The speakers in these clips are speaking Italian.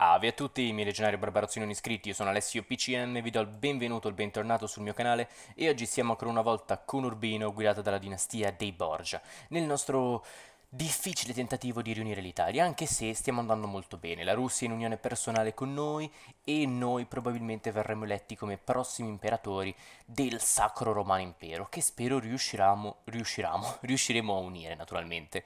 Salve a tutti i miei legionari barbarozzini non iscritti, io sono Alessio PCM e vi do il benvenuto il bentornato sul mio canale e oggi siamo ancora una volta con Urbino guidato dalla dinastia dei Borgia nel nostro difficile tentativo di riunire l'Italia, anche se stiamo andando molto bene. La Russia è in unione personale con noi e noi probabilmente verremo eletti come prossimi imperatori del Sacro Romano Impero, che spero riusciramo, riusciramo, riusciremo a unire naturalmente,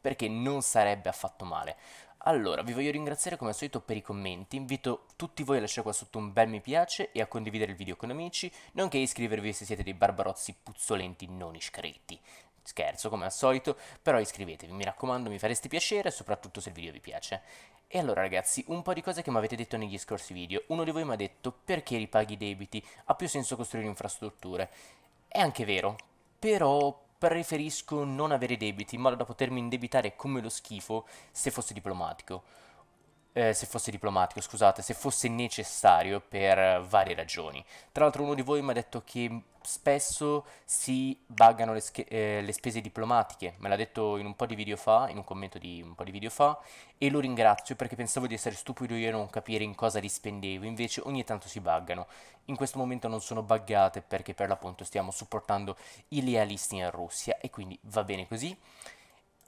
perché non sarebbe affatto male. Allora, vi voglio ringraziare come al solito per i commenti, invito tutti voi a lasciare qua sotto un bel mi piace e a condividere il video con amici, nonché a iscrivervi se siete dei barbarozzi puzzolenti non iscritti. Scherzo come al solito, però iscrivetevi, mi raccomando, mi fareste piacere, soprattutto se il video vi piace. E allora ragazzi, un po' di cose che mi avete detto negli scorsi video. Uno di voi mi ha detto perché ripaghi i debiti, ha più senso costruire infrastrutture. È anche vero, però preferisco non avere debiti in modo da potermi indebitare come lo schifo se fosse diplomatico. Eh, se fosse diplomatico, scusate, se fosse necessario per varie ragioni. Tra l'altro uno di voi mi ha detto che spesso si buggano le, eh, le, spese diplomatiche, me l'ha detto in un po' di video fa, in un commento di un po' di video fa, e lo ringrazio perché pensavo di essere stupido io e non capire in cosa li spendevo, invece ogni tanto si buggano. In questo momento non sono buggate perché per l'appunto stiamo supportando i lealisti in Russia e quindi va bene così.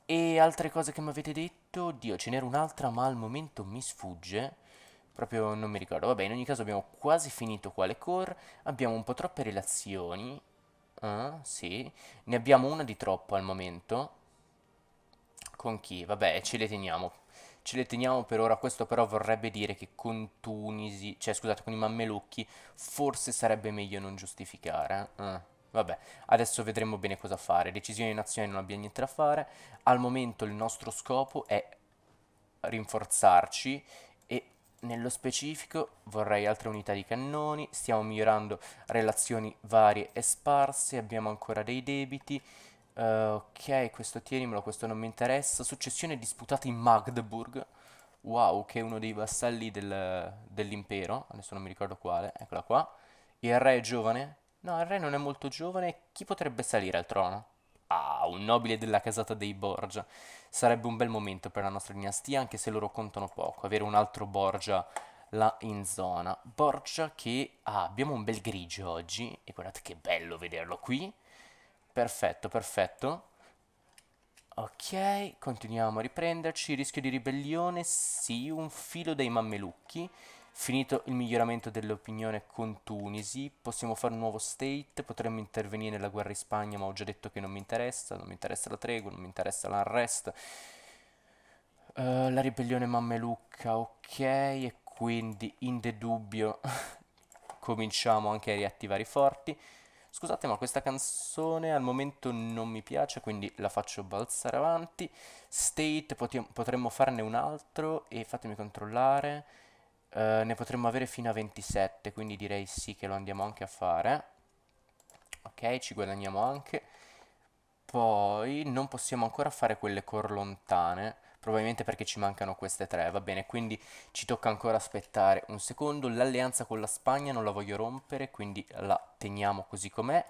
E altre cose che mi avete detto, Dio, ce n'era un'altra ma al momento mi sfugge proprio non mi ricordo. Vabbè, in ogni caso abbiamo quasi finito qua le core, abbiamo un po' troppe relazioni, ah, sì, ne abbiamo una di troppo al momento. Con chi? Vabbè, ce le teniamo. Ce le teniamo per ora, questo però vorrebbe dire che con Tunisi, cioè scusate, con i Mammelucchi, forse sarebbe meglio non giustificare. Eh? Ah, vabbè, adesso vedremo bene cosa fare. Decisioni nazionali non abbiamo niente da fare. Al momento il nostro scopo è rinforzarci nello specifico vorrei altre unità di cannoni, stiamo migliorando relazioni varie e sparse, abbiamo ancora dei debiti. Uh, ok, questo tienimelo, questo non mi interessa. Successione disputata in Magdeburg. Wow, che è uno dei vassalli del, dell'impero. Adesso non mi ricordo quale, eccola qua. Il re è giovane? No, il re non è molto giovane. Chi potrebbe salire al trono? Ah, un nobile della casata dei Borgia. Sarebbe un bel momento per la nostra dinastia, anche se loro contano poco. Avere un altro Borgia là in zona. Borgia che... Ah, abbiamo un bel grigio oggi. E guardate che bello vederlo qui. Perfetto, perfetto. Ok, continuiamo a riprenderci. Rischio di ribellione? Sì, un filo dei mammelucchi. Finito il miglioramento dell'opinione con Tunisi, possiamo fare un nuovo state, potremmo intervenire nella guerra in Spagna, ma ho già detto che non mi interessa, non mi interessa la tregua, non mi interessa l'arrest. Uh, la ribellione mammelucca, ok, e quindi in de dubbio cominciamo anche a riattivare i forti. Scusate, ma questa canzone al momento non mi piace, quindi la faccio balzare avanti. State, potremmo farne un altro e fatemi controllare. Uh, ne potremmo avere fino a 27, quindi direi sì che lo andiamo anche a fare. Ok, ci guadagniamo anche. Poi non possiamo ancora fare quelle core lontane, probabilmente perché ci mancano queste tre, va bene, quindi ci tocca ancora aspettare un secondo. L'alleanza con la Spagna non la voglio rompere, quindi la teniamo così com'è.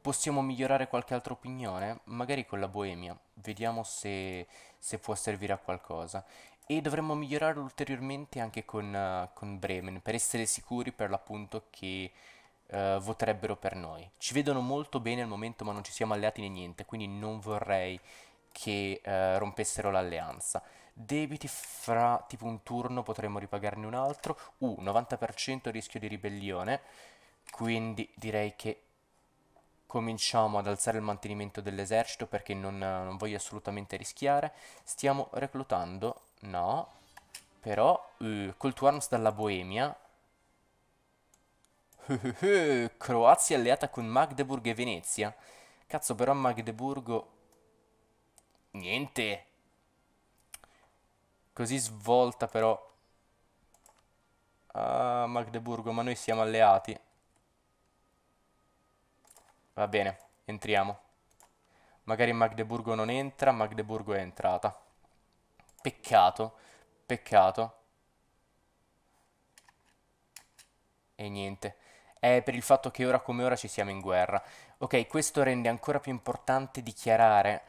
Possiamo migliorare qualche altra opinione? Magari con la Boemia, vediamo se, se può servire a qualcosa e dovremmo migliorare ulteriormente anche con, uh, con Bremen per essere sicuri per l'appunto che uh, voterebbero per noi. Ci vedono molto bene al momento ma non ci siamo alleati né niente, quindi non vorrei che uh, rompessero l'alleanza. Debiti fra tipo un turno potremmo ripagarne un altro. Uh, 90% rischio di ribellione, quindi direi che cominciamo ad alzare il mantenimento dell'esercito perché non, non voglio assolutamente rischiare. Stiamo reclutando No. Però, uh, Call to Arms dalla Boemia. Croazia alleata con Magdeburg e Venezia. Cazzo, però Magdeburgo... Niente. Così svolta, però. Ah, Magdeburgo, ma noi siamo alleati. Va bene, entriamo. Magari Magdeburgo non entra, Magdeburgo è entrata. Peccato, peccato. E niente. È per il fatto che ora come ora ci siamo in guerra. Ok, questo rende ancora più importante dichiarare,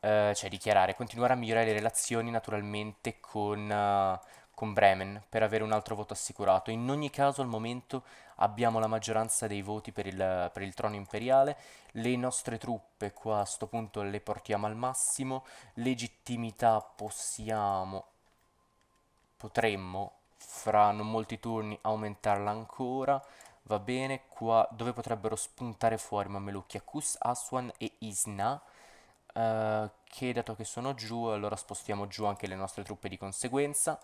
uh, cioè dichiarare, continuare a migliorare le relazioni naturalmente con, uh, con Bremen per avere un altro voto assicurato. In ogni caso al momento abbiamo la maggioranza dei voti per il, per il trono imperiale, le nostre truppe qua a sto punto le portiamo al massimo, legittimità possiamo, potremmo fra non molti turni aumentarla ancora, va bene, qua dove potrebbero spuntare fuori Mamelucchi, Akus, Aswan e Isna, uh, che dato che sono giù allora spostiamo giù anche le nostre truppe di conseguenza,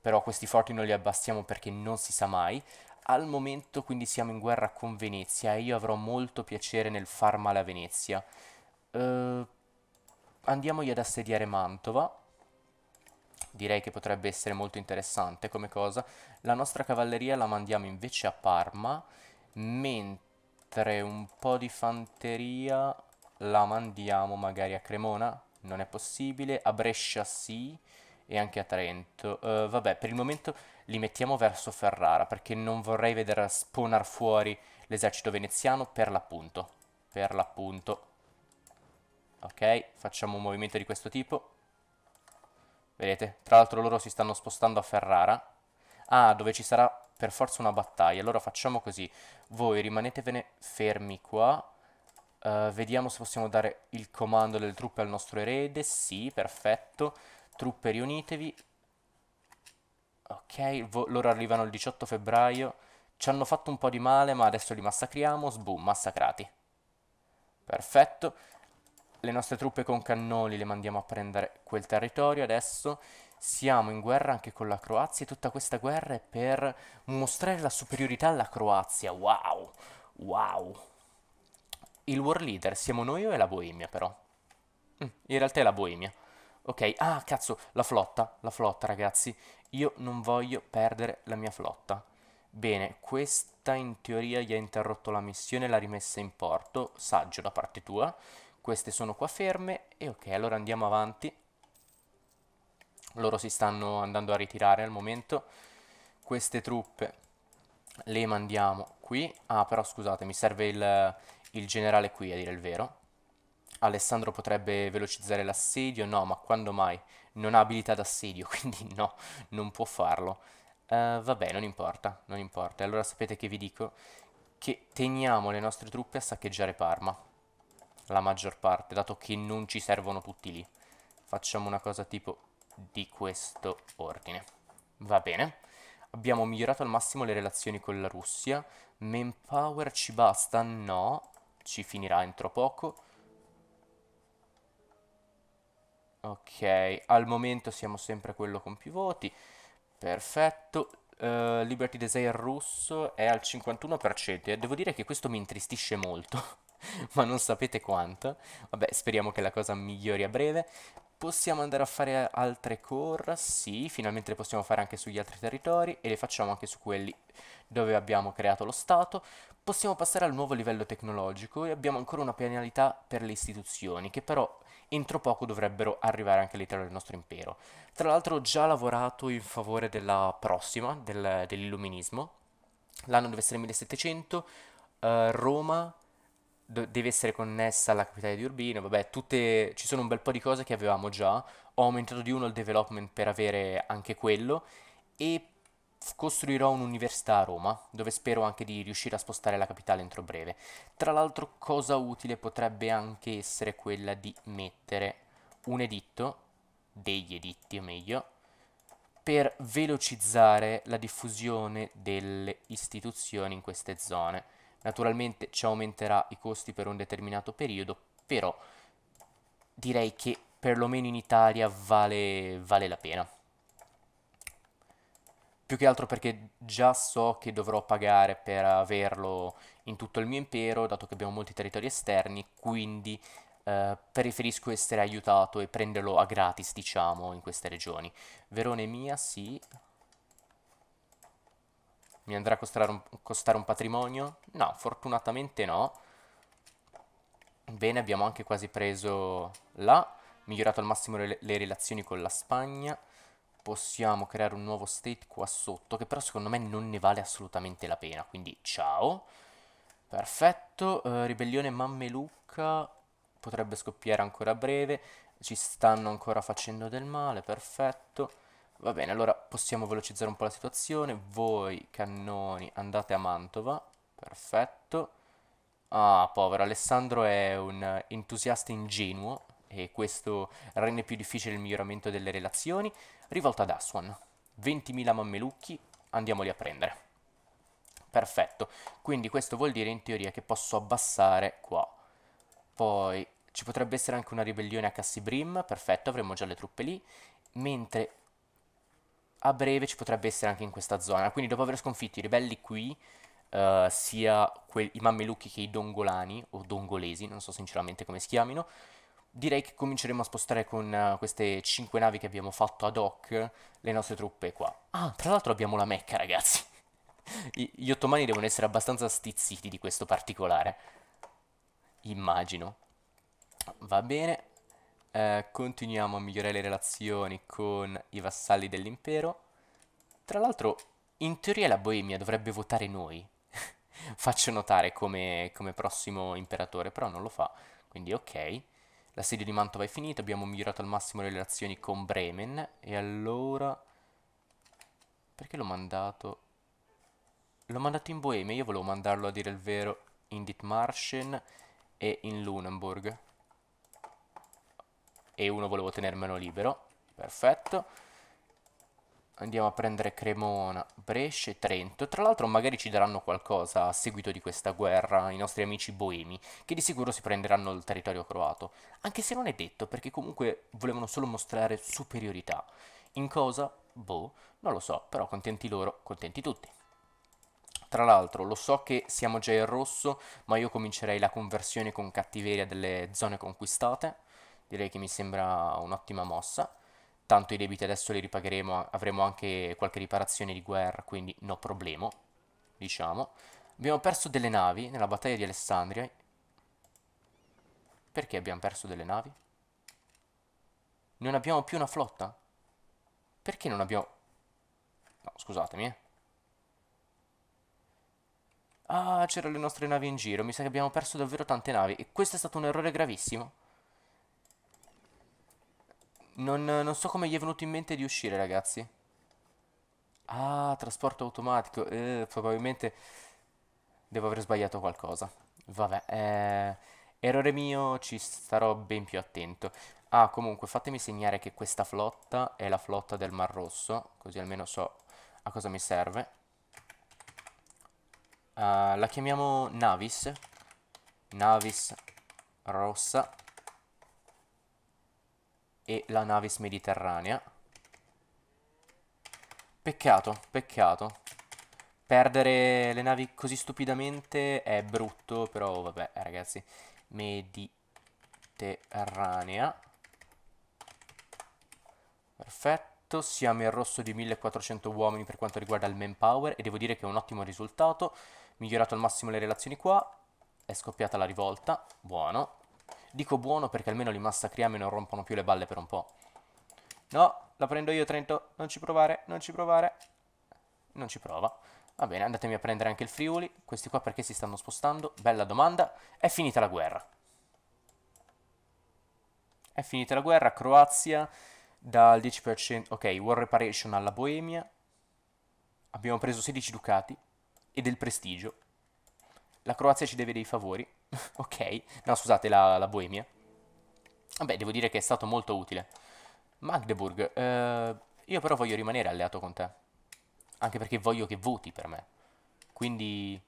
però questi forti non li abbassiamo perché non si sa mai. Al momento quindi siamo in guerra con Venezia e io avrò molto piacere nel far male a Venezia. Uh, andiamogli ad assediare Mantova. Direi che potrebbe essere molto interessante come cosa. La nostra cavalleria la mandiamo invece a Parma, mentre un po' di fanteria la mandiamo magari a Cremona. Non è possibile. A Brescia sì e anche a Trento. Uh, vabbè, per il momento li mettiamo verso Ferrara perché non vorrei vedere spawnar fuori l'esercito veneziano per l'appunto. Per l'appunto. Ok, facciamo un movimento di questo tipo. Vedete? Tra l'altro loro si stanno spostando a Ferrara. Ah, dove ci sarà per forza una battaglia. Allora facciamo così. Voi rimanetevene fermi qua. Uh, vediamo se possiamo dare il comando delle truppe al nostro erede. Sì, perfetto. Truppe riunitevi. Ok, loro arrivano il 18 febbraio. Ci hanno fatto un po' di male, ma adesso li massacriamo. Sboom, massacrati. Perfetto. Le nostre truppe con cannoni le mandiamo a prendere quel territorio adesso. Siamo in guerra anche con la Croazia e tutta questa guerra è per mostrare la superiorità alla Croazia. Wow! Wow! Il war leader siamo noi o è la Boemia però? Mm, in realtà è la Boemia. Ok, ah cazzo, la flotta, la flotta ragazzi. Io non voglio perdere la mia flotta. Bene, questa in teoria gli ha interrotto la missione l'ha rimessa in porto. Saggio da parte tua. Queste sono qua ferme e ok, allora andiamo avanti. Loro si stanno andando a ritirare al momento. Queste truppe le mandiamo qui. Ah, però scusate, mi serve il, il generale qui a dire il vero. Alessandro potrebbe velocizzare l'assedio, no, ma quando mai? Non ha abilità d'assedio, quindi no, non può farlo. Uh, vabbè, non importa, non importa. Allora sapete che vi dico? Che teniamo le nostre truppe a saccheggiare Parma. La maggior parte, dato che non ci servono tutti lì. Facciamo una cosa tipo di questo ordine. Va bene. Abbiamo migliorato al massimo le relazioni con la Russia. Manpower ci basta? No. Ci finirà entro poco. Ok, al momento siamo sempre quello con più voti. Perfetto. Uh, Liberty Desire russo è al 51% e devo dire che questo mi intristisce molto, ma non sapete quanto. Vabbè, speriamo che la cosa migliori a breve. Possiamo andare a fare altre core? Sì, finalmente le possiamo fare anche sugli altri territori e le facciamo anche su quelli dove abbiamo creato lo Stato. Possiamo passare al nuovo livello tecnologico e abbiamo ancora una penalità per le istituzioni, che però entro poco dovrebbero arrivare anche all'interno del nostro impero. Tra l'altro ho già lavorato in favore della prossima, del, dell'illuminismo. L'anno deve essere 1700, uh, eh, Roma deve essere connessa alla capitale di Urbino, vabbè, tutte, ci sono un bel po' di cose che avevamo già, ho aumentato di uno il development per avere anche quello e costruirò un'università a Roma, dove spero anche di riuscire a spostare la capitale entro breve. Tra l'altro, cosa utile potrebbe anche essere quella di mettere un editto, degli editti o meglio, per velocizzare la diffusione delle istituzioni in queste zone. Naturalmente ci aumenterà i costi per un determinato periodo, però direi che perlomeno in Italia vale, vale la pena. Più che altro perché già so che dovrò pagare per averlo in tutto il mio impero, dato che abbiamo molti territori esterni, quindi eh, preferisco essere aiutato e prenderlo a gratis, diciamo, in queste regioni. Verone mia, sì. Mi andrà a costare un, costare un patrimonio? No, fortunatamente no. Bene, abbiamo anche quasi preso là, migliorato al massimo le, le relazioni con la Spagna possiamo creare un nuovo state qua sotto, che però secondo me non ne vale assolutamente la pena, quindi ciao. Perfetto, uh, ribellione Mammelucca potrebbe scoppiare ancora a breve, ci stanno ancora facendo del male, perfetto. Va bene, allora possiamo velocizzare un po' la situazione. Voi, cannoni, andate a Mantova. Perfetto. Ah, povero, Alessandro è un entusiasta ingenuo e questo rende più difficile il miglioramento delle relazioni. Rivolta ad Aswan. 20.000 mammelucchi, andiamoli a prendere. Perfetto, quindi questo vuol dire in teoria che posso abbassare qua. Poi ci potrebbe essere anche una ribellione a Cassibrim, perfetto, avremo già le truppe lì, mentre a breve ci potrebbe essere anche in questa zona. Quindi dopo aver sconfitto i ribelli qui, uh, sia i mammelucchi che i dongolani, o dongolesi, non so sinceramente come si chiamino, direi che cominceremo a spostare con uh, queste 5 navi che abbiamo fatto ad hoc le nostre truppe qua. Ah, tra l'altro abbiamo la Mecca, ragazzi. I, gli ottomani devono essere abbastanza stizziti di questo particolare. Immagino. Va bene. Eh, continuiamo a migliorare le relazioni con i vassalli dell'impero. Tra l'altro, in teoria la Boemia dovrebbe votare noi. Faccio notare come, come prossimo imperatore, però non lo fa. Quindi ok. L'assedio di Mantova è finito, abbiamo migliorato al massimo le relazioni con Bremen. E allora... Perché l'ho mandato... L'ho mandato in Boemia, io volevo mandarlo a dire il vero in Dithmarschen e in Lunenburg. E uno volevo tenermelo libero. Perfetto. Andiamo a prendere Cremona, Brescia e Trento. Tra l'altro magari ci daranno qualcosa a seguito di questa guerra i nostri amici boemi, che di sicuro si prenderanno il territorio croato. Anche se non è detto, perché comunque volevano solo mostrare superiorità. In cosa? Boh, non lo so, però contenti loro, contenti tutti. Tra l'altro lo so che siamo già in rosso, ma io comincerei la conversione con cattiveria delle zone conquistate. Direi che mi sembra un'ottima mossa. Tanto i debiti adesso li ripagheremo, avremo anche qualche riparazione di guerra, quindi no problema, diciamo. Abbiamo perso delle navi nella battaglia di Alessandria. Perché abbiamo perso delle navi? Non abbiamo più una flotta? Perché non abbiamo... No, scusatemi, eh. Ah, c'erano le nostre navi in giro. Mi sa che abbiamo perso davvero tante navi. E questo è stato un errore gravissimo. Non, non so come gli è venuto in mente di uscire, ragazzi. Ah, trasporto automatico. Eh, probabilmente devo aver sbagliato qualcosa. Vabbè, eh, errore mio, ci starò ben più attento. Ah, comunque, fatemi segnare che questa flotta è la flotta del Mar Rosso, così almeno so a cosa mi serve. Uh, la chiamiamo Navis. Navis rossa. E la Navis mediterranea. Peccato, peccato. Perdere le navi così stupidamente è brutto, però vabbè, ragazzi. Mediterranea. Perfetto, siamo in rosso di 1400 uomini per quanto riguarda il manpower e devo dire che è un ottimo risultato migliorato al massimo le relazioni qua, è scoppiata la rivolta, buono. Dico buono perché almeno li massacriamo e non rompono più le balle per un po'. No, la prendo io Trento, non ci provare, non ci provare. Non ci prova. Va bene, andatemi a prendere anche il Friuli. Questi qua perché si stanno spostando? Bella domanda. È finita la guerra. È finita la guerra, Croazia dal 10%... Ok, War Reparation alla Boemia. Abbiamo preso 16 ducati e del prestigio. La Croazia ci deve dei favori, ok? No, scusate, la, la, Boemia. Vabbè, devo dire che è stato molto utile. Magdeburg, eh, io però voglio rimanere alleato con te. Anche perché voglio che voti per me. Quindi...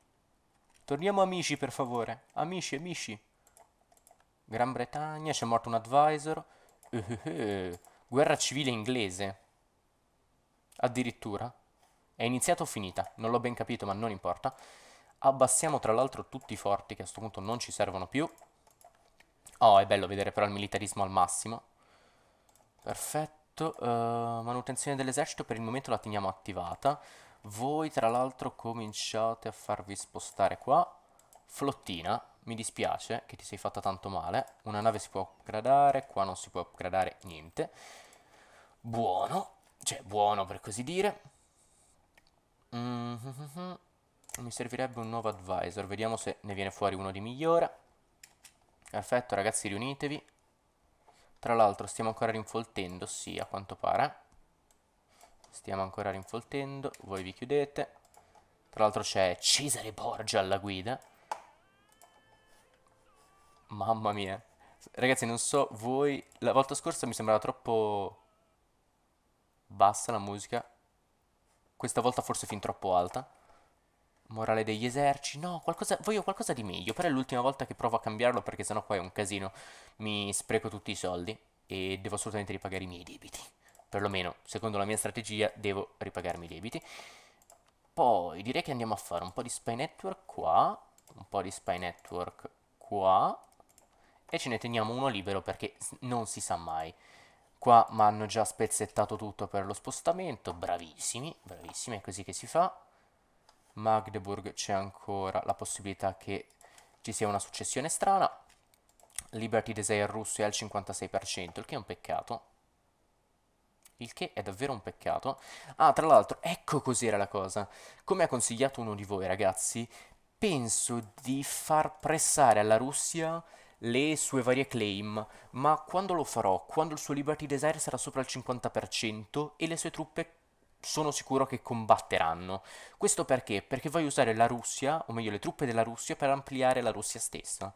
Torniamo amici, per favore. Amici, amici. Gran Bretagna, c'è morto un advisor. Uh, uh, uh. Guerra civile inglese. Addirittura. È iniziata o finita? Non l'ho ben capito, ma non importa. Abbassiamo tra l'altro tutti i forti, che a questo punto non ci servono più. Oh, è bello vedere però il militarismo al massimo. Perfetto. Uh, manutenzione dell'esercito per il momento la teniamo attivata. Voi tra l'altro cominciate a farvi spostare qua. Flottina, mi dispiace che ti sei fatta tanto male. Una nave si può upgradare, qua non si può upgradare niente. Buono, cioè buono per così dire. Mm -hmm. Mi servirebbe un nuovo advisor, vediamo se ne viene fuori uno di migliore. Perfetto, ragazzi, riunitevi. Tra l'altro stiamo ancora rinfoltendo, sì, a quanto pare. Stiamo ancora rinfoltendo, voi vi chiudete. Tra l'altro c'è Cesare Borgia alla guida. Mamma mia. Ragazzi, non so voi... La volta scorsa mi sembrava troppo... Bassa la musica. Questa volta forse fin troppo alta. Morale degli eserci. No, qualcosa... voglio qualcosa di meglio. Però è l'ultima volta che provo a cambiarlo perché sennò poi è un casino. Mi spreco tutti i soldi e devo assolutamente ripagare i miei debiti. Perlomeno, secondo la mia strategia, devo ripagarmi i debiti. Poi direi che andiamo a fare un po' di spy network qua, un po' di spy network qua e ce ne teniamo uno libero perché non si sa mai. Qua mi hanno già spezzettato tutto per lo spostamento, bravissimi, bravissimi, è così che si fa. Magdeburg c'è ancora la possibilità che ci sia una successione strana. Liberty Desire russo è al 56%, il che è un peccato. Il che è davvero un peccato. Ah, tra l'altro, ecco cos'era la cosa. Come ha consigliato uno di voi, ragazzi, penso di far pressare alla Russia le sue varie claim, ma quando lo farò? Quando il suo Liberty Desire sarà sopra il 50% e le sue truppe sono sicuro che combatteranno. Questo perché? Perché voglio usare la Russia, o meglio le truppe della Russia, per ampliare la Russia stessa.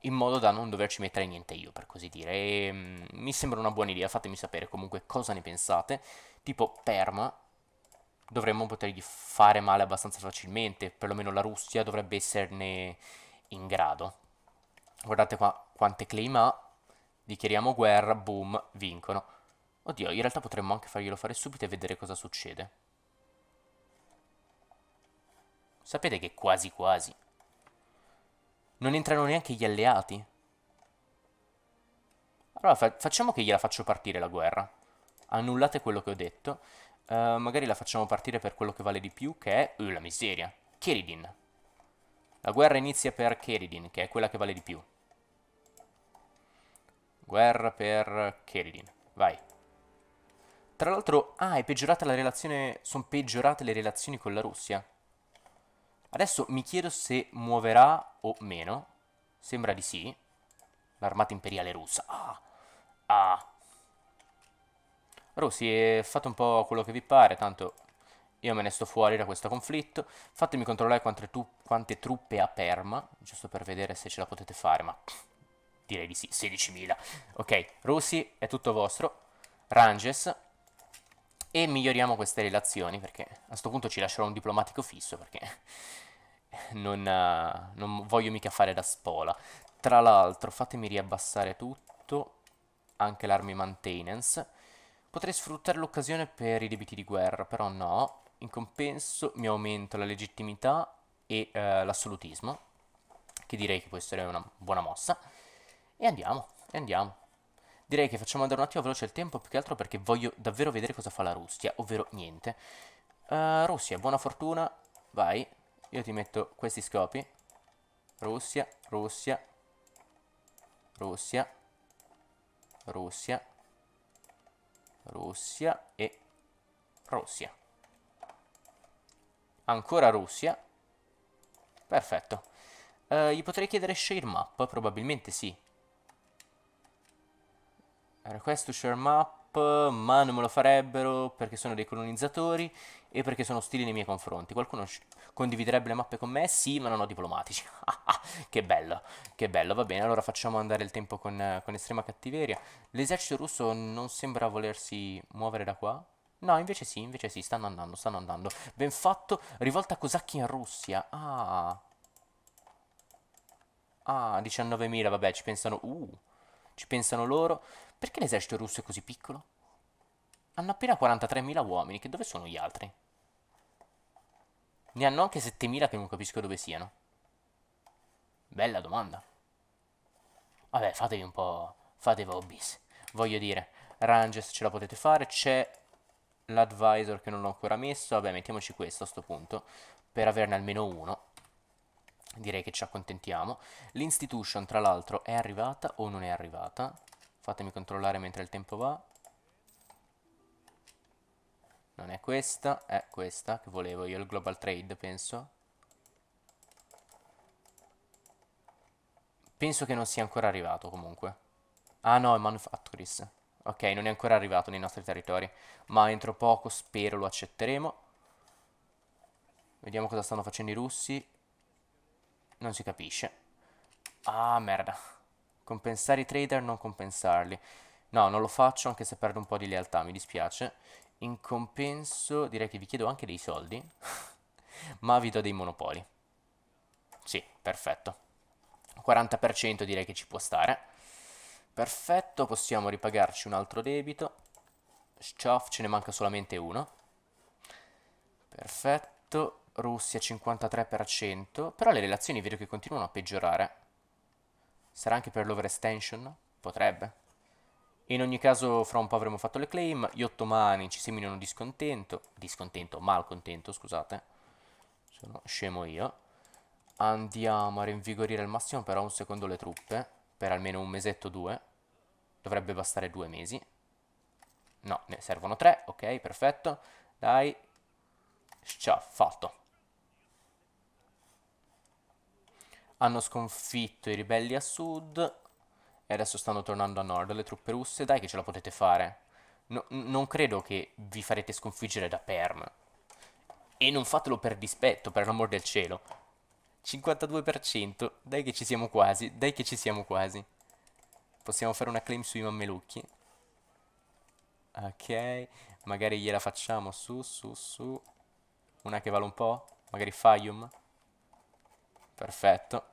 In modo da non doverci mettere niente io, per così dire. E, mm, mi sembra una buona idea, fatemi sapere comunque cosa ne pensate. Tipo, Perma, dovremmo potergli fare male abbastanza facilmente, perlomeno la Russia dovrebbe esserne in grado. Guardate qua quante claim ha. Dichiariamo guerra, boom, vincono. Oddio, in realtà potremmo anche farglielo fare subito e vedere cosa succede. Sapete che quasi quasi. Non entrano neanche gli alleati. Allora fa facciamo che gliela faccio partire la guerra. Annullate quello che ho detto. Uh, magari la facciamo partire per quello che vale di più, che è... Uh, la miseria. Keridin. La guerra inizia per Keridin, che è quella che vale di più. Guerra per Keridin. Vai. Tra l'altro, ah, è peggiorata la relazione... Sono peggiorate le relazioni con la Russia. Adesso mi chiedo se muoverà o meno. Sembra di sì. L'armata imperiale russa. Ah. Ah. Russi, fate un po' quello che vi pare, tanto io me ne sto fuori da questo conflitto. Fatemi controllare quante, quante truppe ha Perma, giusto per vedere se ce la potete fare, ma direi di sì, 16.000. Ok, Russi, è tutto vostro. Ranges. E miglioriamo queste relazioni, perché a questo punto ci lascerò un diplomatico fisso, perché non, uh, non voglio mica fare da spola. Tra l'altro, fatemi riabbassare tutto, anche l'army maintenance. Potrei sfruttare l'occasione per i debiti di guerra, però no. In compenso mi aumento la legittimità e uh, l'assolutismo, che direi che può essere una buona mossa. E andiamo, e andiamo. Direi che facciamo andare un attimo veloce il tempo, più che altro perché voglio davvero vedere cosa fa la Russia, ovvero niente. Uh, Russia, buona fortuna, vai. Io ti metto questi scopi. Russia, Russia, Russia, Russia, Russia e Russia. Ancora Russia. Perfetto. Uh, gli potrei chiedere share map? Probabilmente sì. Request to share map, ma non me lo farebbero perché sono dei colonizzatori e perché sono ostili nei miei confronti. Qualcuno condividerebbe le mappe con me? Sì, ma non ho diplomatici. che bello, che bello. Va bene, allora facciamo andare il tempo con, con estrema cattiveria. L'esercito russo non sembra volersi muovere da qua. No, invece sì, invece sì, stanno andando, stanno andando. Ben fatto, rivolta Cosacchi in Russia. Ah. Ah, 19.000, vabbè, ci pensano... Uh, ci pensano loro. Perché l'esercito russo è così piccolo? Hanno appena 43.000 uomini, che dove sono gli altri? Ne hanno anche 7.000 che non capisco dove siano. Bella domanda. Vabbè, fatevi un po'... fatevi hobbies. Voglio dire, Ranges ce la potete fare, c'è l'advisor che non l'ho ancora messo, vabbè, mettiamoci questo a sto punto, per averne almeno uno. Direi che ci accontentiamo. L'institution, tra l'altro, è arrivata o non è arrivata? Fatemi controllare mentre il tempo va. Non è questa, è questa che volevo io, il Global Trade, penso. Penso che non sia ancora arrivato, comunque. Ah no, è Manufactories. Ok, non è ancora arrivato nei nostri territori, ma entro poco spero lo accetteremo. Vediamo cosa stanno facendo i russi. Non si capisce. Ah, merda. Compensare i trader, non compensarli. No, non lo faccio anche se perdo un po' di lealtà, mi dispiace. In compenso direi che vi chiedo anche dei soldi, ma vi do dei monopoli. Sì, perfetto. 40% direi che ci può stare. Perfetto, possiamo ripagarci un altro debito. Sciaf, ce ne manca solamente uno. Perfetto, Russia 53%, però le relazioni vedo che continuano a peggiorare. Sarà anche per l'overextension? Potrebbe. In ogni caso, fra un po' avremo fatto le claim, gli ottomani ci seminano discontento, discontento, malcontento, scusate, sono scemo io. Andiamo a rinvigorire al massimo però un secondo le truppe, per almeno un mesetto o due, dovrebbe bastare due mesi. No, ne servono tre, ok, perfetto, dai, ciao, fatto. Hanno sconfitto i ribelli a sud, e adesso stanno tornando a nord le truppe russe, dai che ce la potete fare. No, non credo che vi farete sconfiggere da Perm. E non fatelo per dispetto, per l'amor del cielo. 52%, dai che ci siamo quasi, dai che ci siamo quasi. Possiamo fare una claim sui mammelucchi. Ok, magari gliela facciamo su, su, su. Una che vale un po', magari Fayum. Perfetto.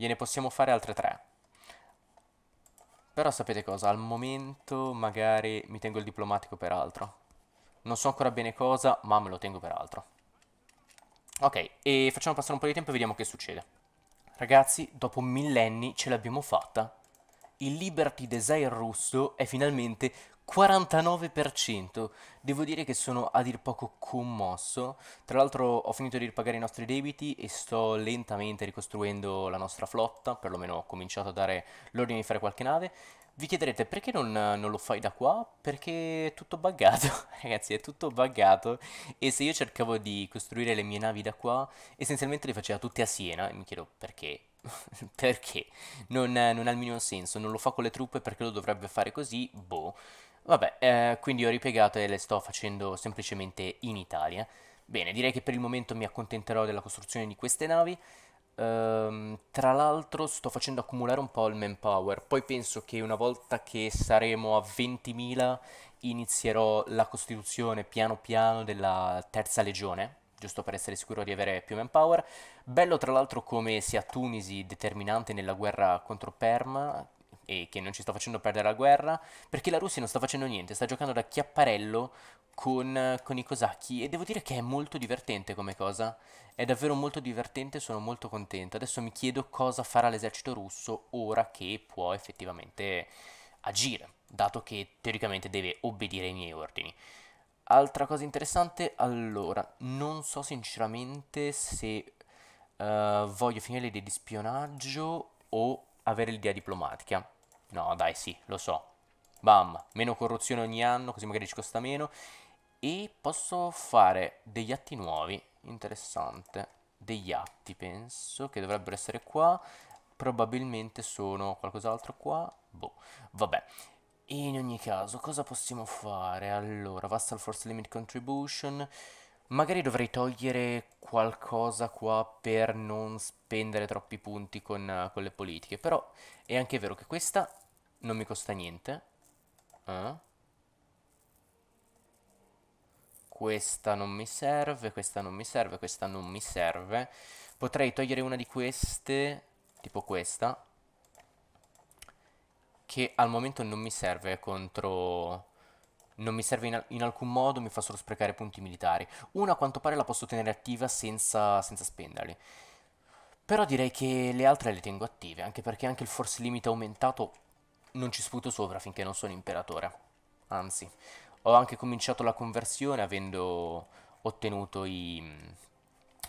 Gliene possiamo fare altre tre. Però sapete cosa? Al momento magari mi tengo il diplomatico per altro. Non so ancora bene cosa, ma me lo tengo per altro. Ok, e facciamo passare un po' di tempo e vediamo che succede. Ragazzi, dopo millenni ce l'abbiamo fatta. Il Liberty Desire russo è finalmente 49%. Devo dire che sono a dir poco commosso. Tra l'altro ho finito di ripagare i nostri debiti e sto lentamente ricostruendo la nostra flotta, perlomeno ho cominciato a dare l'ordine di fare qualche nave. Vi chiederete perché non, non, lo fai da qua? Perché è tutto buggato, ragazzi, è tutto buggato e se io cercavo di costruire le mie navi da qua, essenzialmente le faceva tutte a Siena e mi chiedo perché? perché? Non, non ha il minimo senso, non lo fa con le truppe perché lo dovrebbe fare così? Boh. Vabbè, eh, quindi ho ripiegato e le sto facendo semplicemente in Italia. Bene, direi che per il momento mi accontenterò della costruzione di queste navi. Ehm, tra l'altro sto facendo accumulare un po' il manpower, poi penso che una volta che saremo a 20.000 inizierò la costituzione piano piano della terza legione, giusto per essere sicuro di avere più manpower. Bello tra l'altro come sia Tunisi determinante nella guerra contro Perma, e che non ci sta facendo perdere la guerra, perché la Russia non sta facendo niente, sta giocando da chiapparello con, con i cosacchi e devo dire che è molto divertente come cosa, è davvero molto divertente, sono molto contento. Adesso mi chiedo cosa farà l'esercito russo ora che può effettivamente agire, dato che teoricamente deve obbedire ai miei ordini. Altra cosa interessante, allora, non so sinceramente se uh, voglio finire l'idea di spionaggio o avere l'idea diplomatica. No, dai, sì, lo so. Bam, meno corruzione ogni anno, così magari ci costa meno. E posso fare degli atti nuovi, interessante. Degli atti, penso, che dovrebbero essere qua. Probabilmente sono qualcos'altro qua. Boh, vabbè. In ogni caso, cosa possiamo fare? Allora, Vassal Force Limit Contribution. Magari dovrei togliere qualcosa qua per non spendere troppi punti con, con le politiche. Però è anche vero che questa non mi costa niente. Eh? Questa non mi serve, questa non mi serve, questa non mi serve. Potrei togliere una di queste, tipo questa, che al momento non mi serve contro... Non mi serve in, in alcun modo, mi fa solo sprecare punti militari. Una a quanto pare la posso tenere attiva senza, senza spenderli. Però direi che le altre le tengo attive, anche perché anche il force limit aumentato non ci sputo sopra finché non sono imperatore. Anzi, ho anche cominciato la conversione avendo ottenuto i,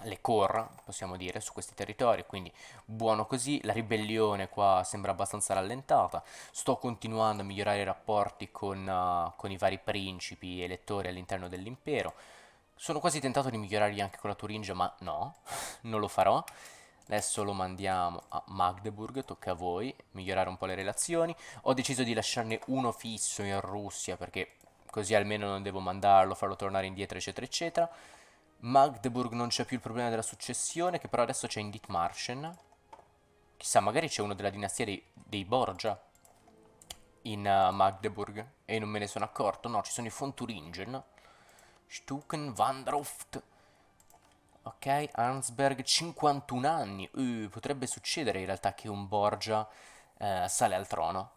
le core, possiamo dire, su questi territori, quindi buono così, la ribellione qua sembra abbastanza rallentata, sto continuando a migliorare i rapporti con, uh, con i vari principi e elettori all'interno dell'impero, sono quasi tentato di migliorarli anche con la Turingia, ma no, non lo farò, Adesso lo mandiamo a Magdeburg, tocca a voi migliorare un po' le relazioni. Ho deciso di lasciarne uno fisso in Russia perché così almeno non devo mandarlo, farlo tornare indietro, eccetera, eccetera. Magdeburg non c'è più il problema della successione, che però adesso c'è in Dithmarschen. Chissà, magari c'è uno della dinastia dei, dei Borgia in uh, Magdeburg e non me ne sono accorto. No, ci sono i von Thuringen. Stuken, Wandroft. Ok, Arnsberg, 51 anni. Uh, potrebbe succedere in realtà che un Borgia uh, sale al trono.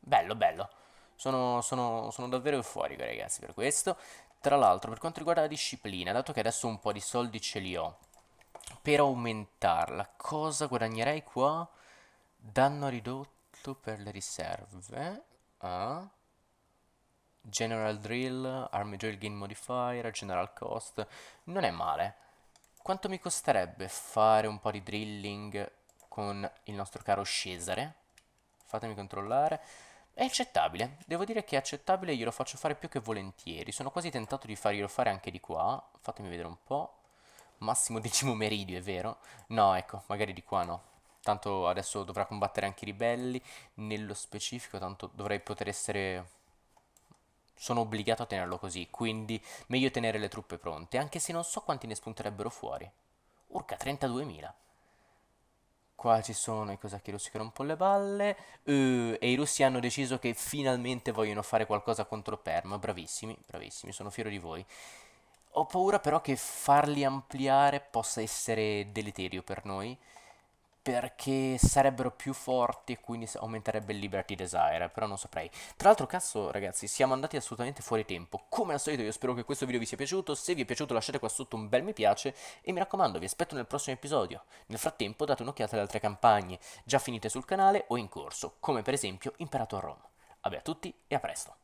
Bello, bello. Sono, sono, sono davvero euforico, ragazzi, per questo. Tra l'altro, per quanto riguarda la disciplina, dato che adesso un po' di soldi ce li ho, per aumentarla, cosa guadagnerei qua? Danno ridotto per le riserve. Ah. General Drill, Army Drill Gain Modifier, General Cost. Non è male. Quanto mi costerebbe fare un po' di drilling con il nostro caro Cesare? Fatemi controllare. È accettabile, devo dire che è accettabile, glielo faccio fare più che volentieri. Sono quasi tentato di farglielo fare anche di qua. Fatemi vedere un po'. Massimo decimo meridio, è vero? No, ecco, magari di qua no. Tanto adesso dovrà combattere anche i ribelli. Nello specifico, tanto dovrei poter essere sono obbligato a tenerlo così, quindi meglio tenere le truppe pronte, anche se non so quanti ne spunterebbero fuori. Urca, 32.000. Qua ci sono i cosacchi russi che rompono le balle. Uh, e i russi hanno deciso che finalmente vogliono fare qualcosa contro Perm. Bravissimi, bravissimi, sono fiero di voi. Ho paura però che farli ampliare possa essere deleterio per noi perché sarebbero più forti e quindi aumenterebbe il Liberty Desire, però non saprei. Tra l'altro, cazzo, ragazzi, siamo andati assolutamente fuori tempo. Come al solito, io spero che questo video vi sia piaciuto. Se vi è piaciuto, lasciate qua sotto un bel mi piace e mi raccomando, vi aspetto nel prossimo episodio. Nel frattempo, date un'occhiata alle altre campagne già finite sul canale o in corso, come per esempio Imperator Rome. Vabbè a tutti e a presto.